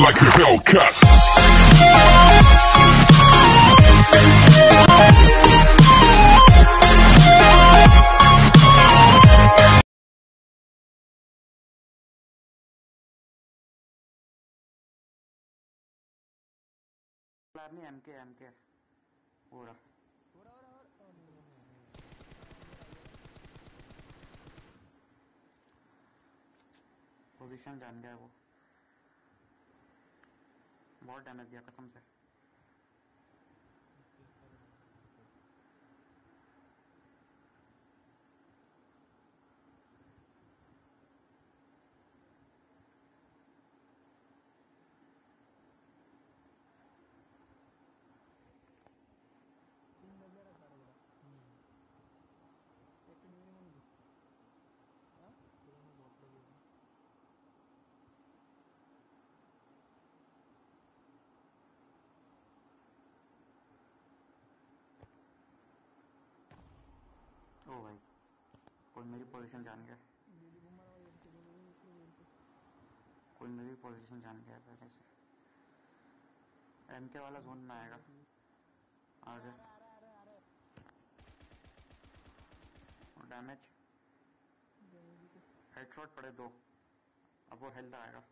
like a Hellcat. Plan नहीं MK MK हो रहा पोजीशन जान गया वो बहुत डैमेज दिया कसम से। ओ भाई। कोई मेरी पोजीशन जान गया? कोई मेरी पोजीशन जान गया पहले से। एमके वाला जोन में आएगा। आगे। डैमेज हेडशॉट पड़े दो। अब वो हेल्थ आएगा।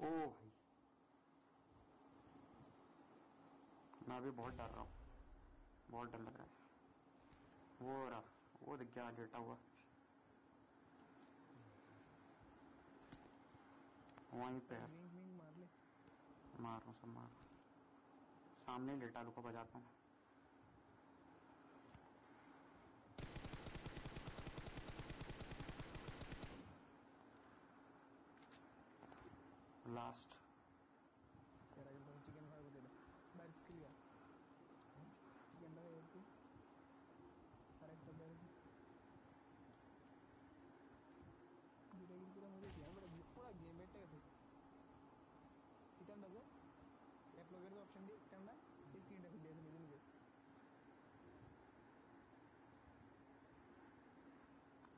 ओ भाई। मैं अभी बहुत डर रहा हूँ। बहुत डर लग रहा है। वो रहा वो दिख गया लेटा हुआ। वहीं पे मार रहा हूँ सब मार। सामने लेटा को बजाता हूँ। लास्ट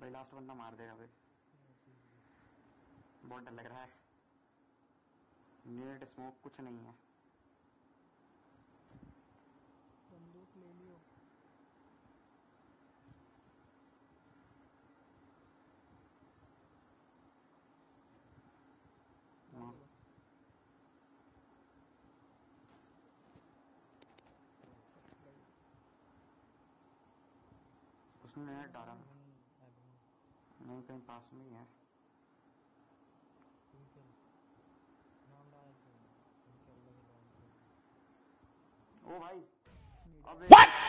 भाई लास्ट बंदा मार देगा भाई बहुत डर लग रहा है नेट स्मोक कुछ नहीं है। बंदूक ले लियो। उसने नेट डाला। नहीं कहीं पास में ही है। ओ भाई अबे